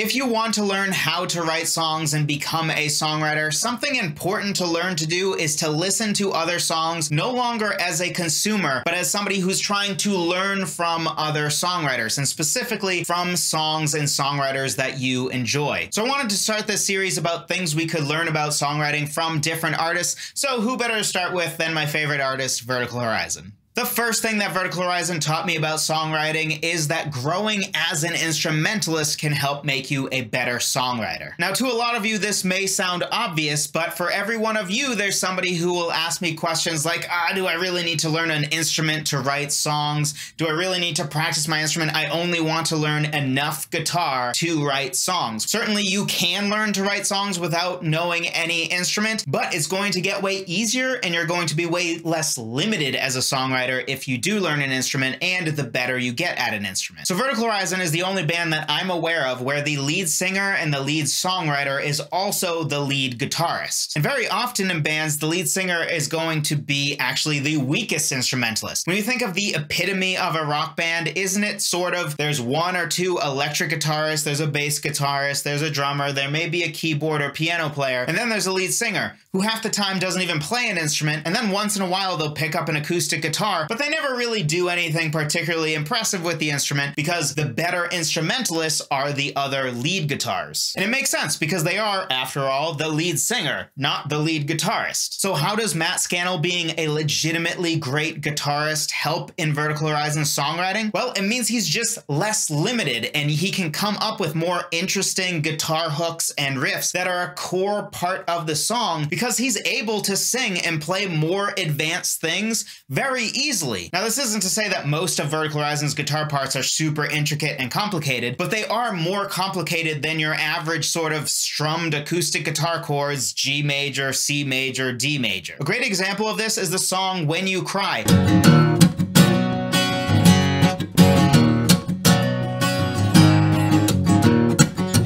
If you want to learn how to write songs and become a songwriter, something important to learn to do is to listen to other songs no longer as a consumer, but as somebody who's trying to learn from other songwriters, and specifically from songs and songwriters that you enjoy. So I wanted to start this series about things we could learn about songwriting from different artists, so who better to start with than my favorite artist, Vertical Horizon. The first thing that Vertical Horizon taught me about songwriting is that growing as an instrumentalist can help make you a better songwriter. Now, to a lot of you, this may sound obvious, but for every one of you, there's somebody who will ask me questions like, ah, do I really need to learn an instrument to write songs? Do I really need to practice my instrument? I only want to learn enough guitar to write songs. Certainly, you can learn to write songs without knowing any instrument, but it's going to get way easier and you're going to be way less limited as a songwriter if you do learn an instrument and the better you get at an instrument. So Vertical Horizon is the only band that I'm aware of where the lead singer and the lead songwriter is also the lead guitarist. And very often in bands, the lead singer is going to be actually the weakest instrumentalist. When you think of the epitome of a rock band, isn't it sort of there's one or two electric guitarists, there's a bass guitarist, there's a drummer, there may be a keyboard or piano player, and then there's a lead singer who half the time doesn't even play an instrument, and then once in a while they'll pick up an acoustic guitar, but they never really do anything particularly impressive with the instrument because the better instrumentalists are the other lead guitars. And it makes sense because they are, after all, the lead singer, not the lead guitarist. So how does Matt Scannell being a legitimately great guitarist help in Vertical Horizon songwriting? Well, it means he's just less limited and he can come up with more interesting guitar hooks and riffs that are a core part of the song because he's able to sing and play more advanced things very easily. Now, this isn't to say that most of Vertical Horizon's guitar parts are super intricate and complicated, but they are more complicated than your average sort of strummed acoustic guitar chords G major, C major, D major. A great example of this is the song When You Cry.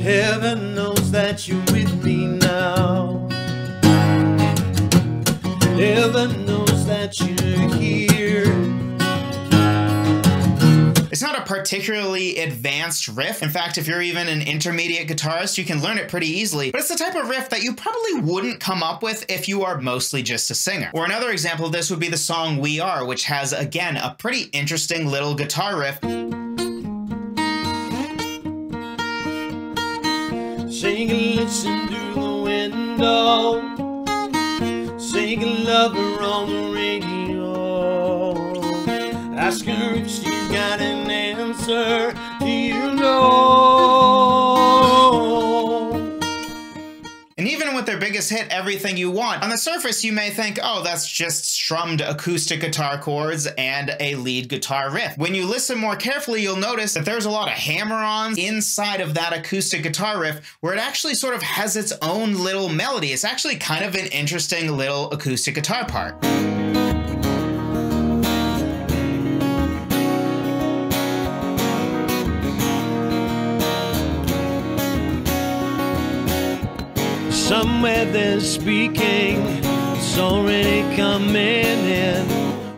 Heaven particularly advanced riff. In fact, if you're even an intermediate guitarist, you can learn it pretty easily. But it's the type of riff that you probably wouldn't come up with if you are mostly just a singer. Or another example of this would be the song We Are, which has, again, a pretty interesting little guitar riff. Sing and listen through the window. Sing a lover on the. Ask her if she got an answer. Do you know? And even with their biggest hit, Everything You Want, on the surface you may think, oh, that's just strummed acoustic guitar chords and a lead guitar riff. When you listen more carefully, you'll notice that there's a lot of hammer-ons inside of that acoustic guitar riff where it actually sort of has its own little melody. It's actually kind of an interesting little acoustic guitar part. Somewhere they're speaking. It's already coming in.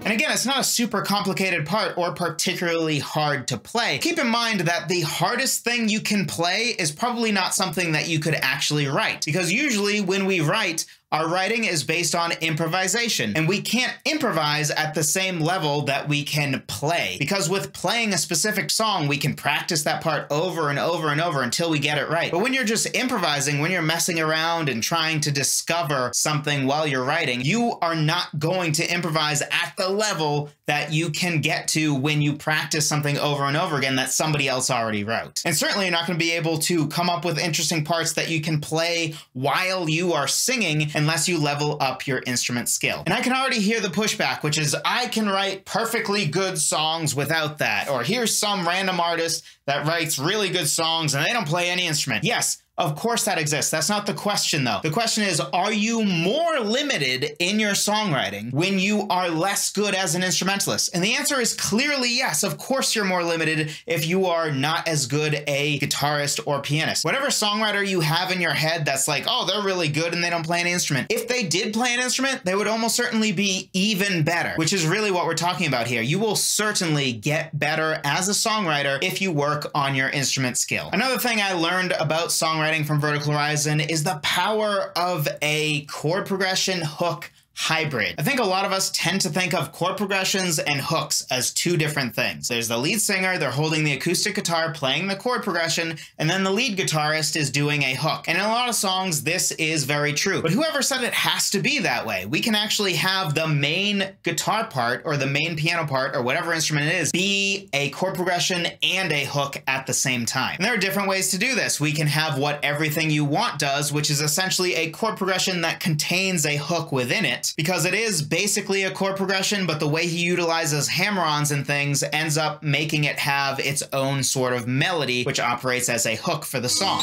And again, it's not a super complicated part or particularly hard to play. Keep in mind that the hardest thing you can play is probably not something that you could actually write. Because usually when we write, our writing is based on improvisation, and we can't improvise at the same level that we can play. Because with playing a specific song, we can practice that part over and over and over until we get it right. But when you're just improvising, when you're messing around and trying to discover something while you're writing, you are not going to improvise at the level that you can get to when you practice something over and over again that somebody else already wrote. And certainly you're not going to be able to come up with interesting parts that you can play while you are singing unless you level up your instrument skill. And I can already hear the pushback, which is I can write perfectly good songs without that. Or here's some random artist that writes really good songs and they don't play any instrument. Yes, Of course that exists. That's not the question though. The question is, are you more limited in your songwriting when you are less good as an instrumentalist? And the answer is clearly yes. Of course you're more limited if you are not as good a guitarist or pianist. Whatever songwriter you have in your head that's like, oh, they're really good and they don't play an instrument. If they did play an instrument, they would almost certainly be even better, which is really what we're talking about here. You will certainly get better as a songwriter if you work on your instrument skill. Another thing I learned about songwriting from Vertical Horizon is the power of a chord progression hook hybrid. I think a lot of us tend to think of chord progressions and hooks as two different things. There's the lead singer, they're holding the acoustic guitar playing the chord progression, and then the lead guitarist is doing a hook. And in a lot of songs, this is very true. But whoever said it has to be that way? We can actually have the main guitar part or the main piano part or whatever instrument it is be a chord progression and a hook at the same time. And there are different ways to do this. We can have what Everything You Want does, which is essentially a chord progression that contains a hook within it because it is basically a chord progression, but the way he utilizes hammer-ons and things ends up making it have its own sort of melody, which operates as a hook for the song.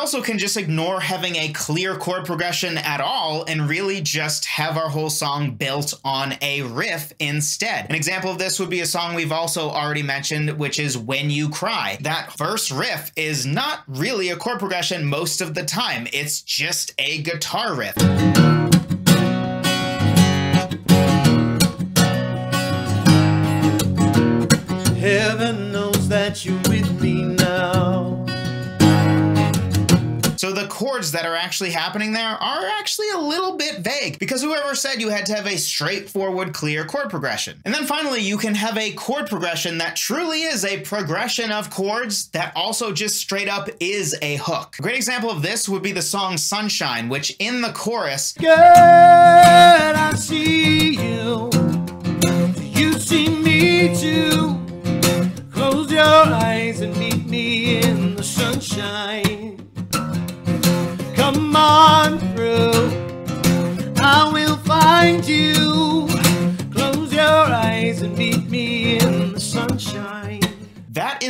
Also can just ignore having a clear chord progression at all and really just have our whole song built on a riff instead. An example of this would be a song we've also already mentioned, which is When You Cry. That first riff is not really a chord progression most of the time. It's just a guitar riff. Heaven the chords that are actually happening there are actually a little bit vague because whoever said you had to have a straightforward, clear chord progression. And then finally, you can have a chord progression that truly is a progression of chords that also just straight up is a hook. A great example of this would be the song Sunshine, which in the chorus, Good, I see you. You see me too. Close your eyes and meet me in the sunshine. Come on through. I will find you.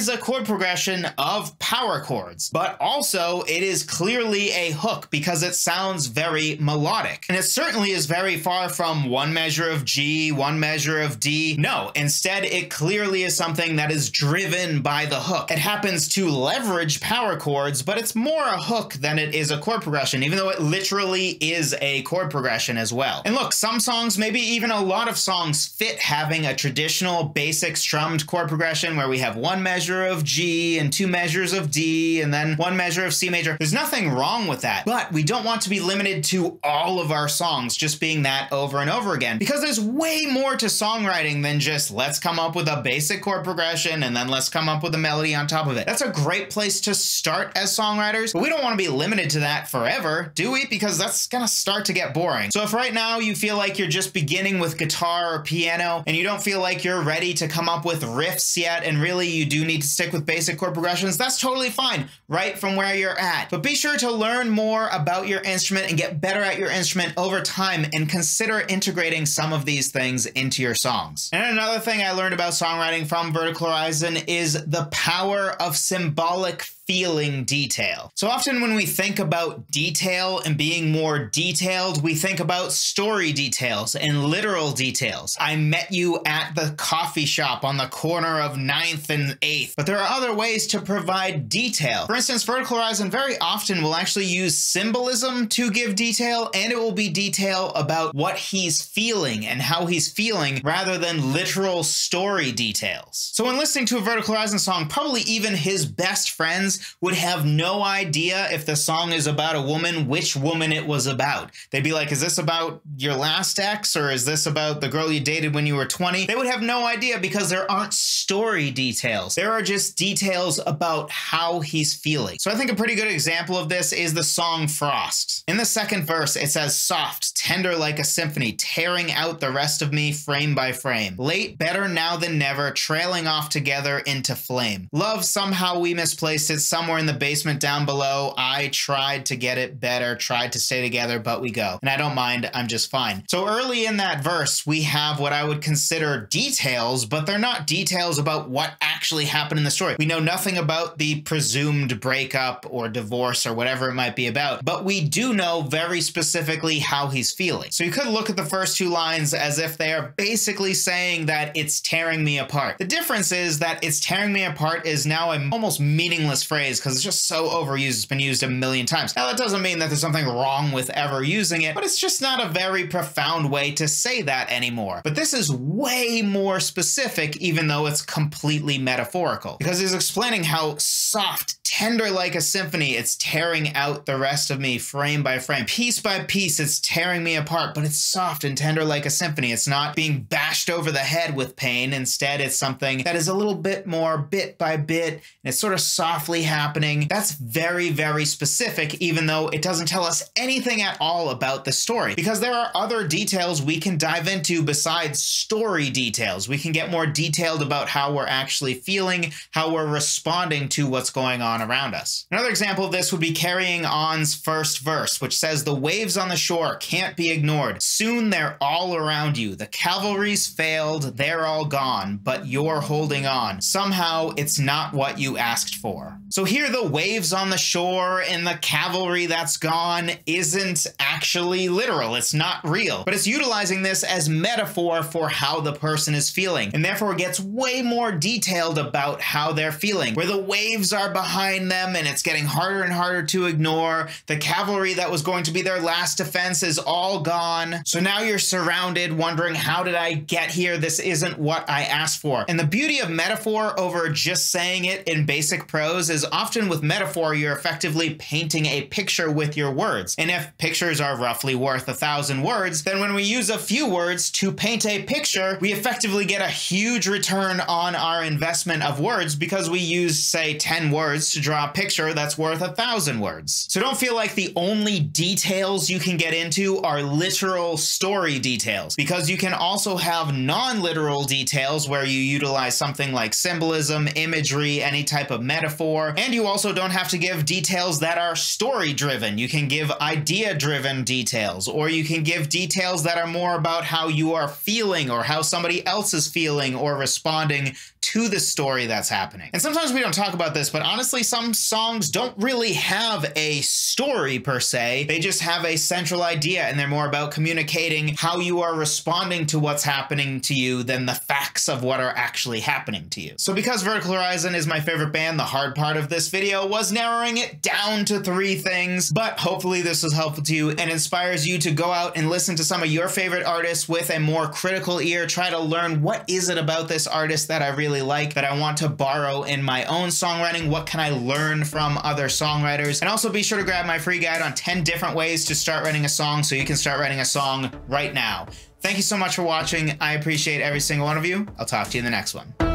Is a chord progression of power chords, but also it is clearly a hook because it sounds very melodic. And it certainly is very far from one measure of G, one measure of D. No, instead, it clearly is something that is driven by the hook. It happens to leverage power chords, but it's more a hook than it is a chord progression, even though it literally is a chord progression as well. And look, some songs, maybe even a lot of songs, fit having a traditional basic strummed chord progression where we have one one measure of G and two measures of D and then one measure of C major. There's nothing wrong with that, but we don't want to be limited to all of our songs just being that over and over again because there's way more to songwriting than just let's come up with a basic chord progression and then let's come up with a melody on top of it. That's a great place to start as songwriters, but we don't want to be limited to that forever, do we? Because that's gonna start to get boring. So if right now you feel like you're just beginning with guitar or piano and you don't feel like you're ready to come up with riffs yet and really you do need to stick with basic chord progressions, that's totally fine, right from where you're at. But be sure to learn more about your instrument and get better at your instrument over time and consider integrating some of these things into your songs. And another thing I learned about songwriting from Vertical Horizon is the power of symbolic feeling detail. So often when we think about detail and being more detailed, we think about story details and literal details. I met you at the coffee shop on the corner of 9th and 8th, but there are other ways to provide detail. For instance, Vertical Horizon very often will actually use symbolism to give detail, and it will be detail about what he's feeling and how he's feeling rather than literal story details. So when listening to a Vertical Horizon song, probably even his best friends would have no idea if the song is about a woman, which woman it was about. They'd be like, is this about your last ex or is this about the girl you dated when you were 20? They would have no idea because there aren't story details. There are just details about how he's feeling. So I think a pretty good example of this is the song Frost. In the second verse, it says, soft, tender like a symphony, tearing out the rest of me frame by frame. Late, better now than never, trailing off together into flame. Love, somehow we misplaced it somewhere in the basement down below. I tried to get it better, tried to stay together, but we go. And I don't mind, I'm just fine. So early in that verse, we have what I would consider details, but they're not details about what actually happened in the story. We know nothing about the presumed breakup or divorce or whatever it might be about, but we do know very specifically how he's feeling. So you could look at the first two lines as if they are basically saying that it's tearing me apart. The difference is that it's tearing me apart is now an almost meaningless phrase because it's just so overused. It's been used a million times. Now, that doesn't mean that there's something wrong with ever using it, but it's just not a very profound way to say that anymore. But this is way more specific, even though it's completely metaphorical, because he's explaining how soft tender like a symphony. It's tearing out the rest of me frame by frame. Piece by piece, it's tearing me apart, but it's soft and tender like a symphony. It's not being bashed over the head with pain. Instead, it's something that is a little bit more bit by bit, and it's sort of softly happening. That's very, very specific, even though it doesn't tell us anything at all about the story, because there are other details we can dive into besides story details. We can get more detailed about how we're actually feeling, how we're responding to what's going on on around us. Another example of this would be Carrying On's first verse, which says, The waves on the shore can't be ignored. Soon they're all around you. The cavalry's failed, they're all gone, but you're holding on. Somehow it's not what you asked for. So here the waves on the shore and the cavalry that's gone isn't actually literal. It's not real, but it's utilizing this as metaphor for how the person is feeling, and therefore gets way more detailed about how they're feeling, where the waves are behind behind them and it's getting harder and harder to ignore. The cavalry that was going to be their last defense is all gone. So now you're surrounded, wondering, how did I get here? This isn't what I asked for. And the beauty of metaphor over just saying it in basic prose is often with metaphor, you're effectively painting a picture with your words. And if pictures are roughly worth a thousand words, then when we use a few words to paint a picture, we effectively get a huge return on our investment of words because we use, say, 10 words to to draw a picture that's worth a thousand words. So don't feel like the only details you can get into are literal story details, because you can also have non-literal details where you utilize something like symbolism, imagery, any type of metaphor, and you also don't have to give details that are story-driven. You can give idea-driven details, or you can give details that are more about how you are feeling or how somebody else is feeling or responding to the story that's happening. And sometimes we don't talk about this, but honestly, some songs don't really have a story per se. They just have a central idea and they're more about communicating how you are responding to what's happening to you than the facts of what are actually happening to you. So because Vertical Horizon is my favorite band, the hard part of this video was narrowing it down to three things, but hopefully this was helpful to you and inspires you to go out and listen to some of your favorite artists with a more critical ear, try to learn what is it about this artist that I really like that I want to borrow in my own songwriting, what can I learn from other songwriters. And also be sure to grab my free guide on 10 different ways to start writing a song so you can start writing a song right now. Thank you so much for watching. I appreciate every single one of you. I'll talk to you in the next one.